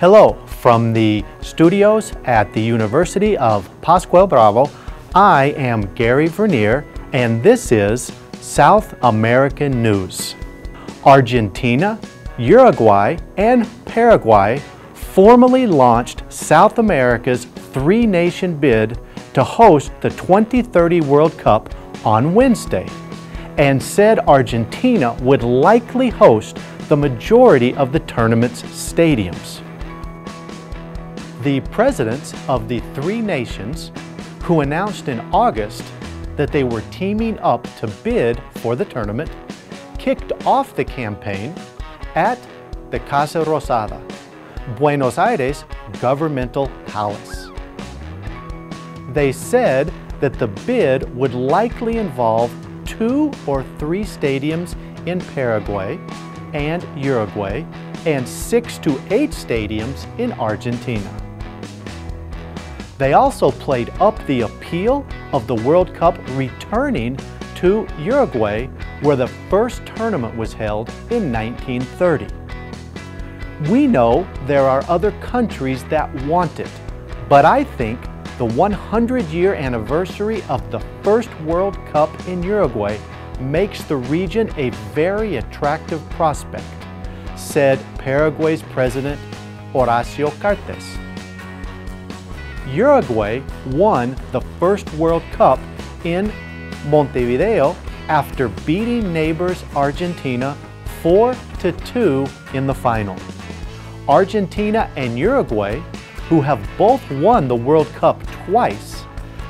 Hello, from the studios at the University of Pascual Bravo, I am Gary Vernier, and this is South American News. Argentina, Uruguay, and Paraguay formally launched South America's three-nation bid to host the 2030 World Cup on Wednesday and said Argentina would likely host the majority of the tournament's stadiums the presidents of the three nations who announced in August that they were teaming up to bid for the tournament kicked off the campaign at the Casa Rosada, Buenos Aires governmental palace. They said that the bid would likely involve two or three stadiums in Paraguay and Uruguay and six to eight stadiums in Argentina. They also played up the appeal of the World Cup returning to Uruguay where the first tournament was held in 1930. We know there are other countries that want it, but I think the 100-year anniversary of the first World Cup in Uruguay makes the region a very attractive prospect, said Paraguay's President Horacio Cartes. Uruguay won the first World Cup in Montevideo after beating neighbors Argentina 4 to 2 in the final. Argentina and Uruguay, who have both won the World Cup twice,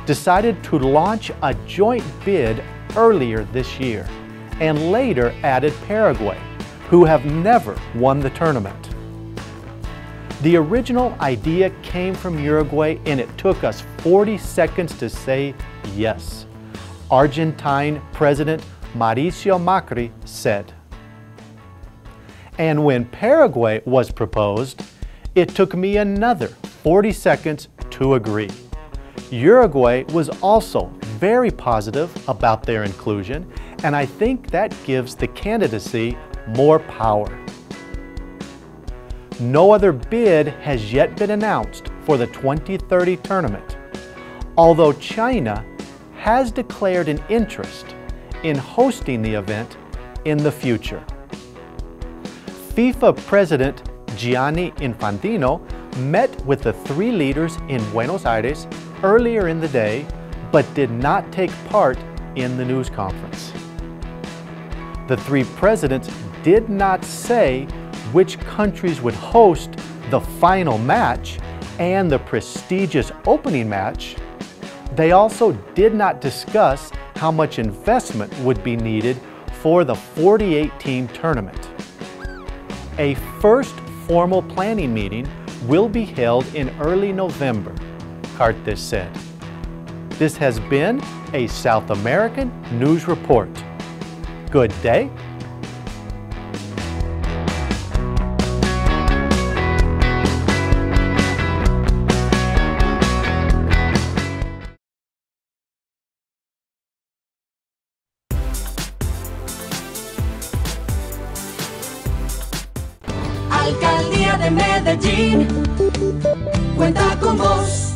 decided to launch a joint bid earlier this year and later added Paraguay, who have never won the tournament. The original idea came from Uruguay and it took us 40 seconds to say yes. Argentine President Mauricio Macri said. And when Paraguay was proposed, it took me another 40 seconds to agree. Uruguay was also very positive about their inclusion, and I think that gives the candidacy more power. No other bid has yet been announced for the 2030 tournament, although China has declared an interest in hosting the event in the future. FIFA President Gianni Infantino met with the three leaders in Buenos Aires earlier in the day, but did not take part in the news conference. The three presidents did not say which countries would host the final match and the prestigious opening match, they also did not discuss how much investment would be needed for the 48-team tournament. A first formal planning meeting will be held in early November, Cartes said. This has been a South American News Report. Good day Alcaldía de Medellín cuenta con vos.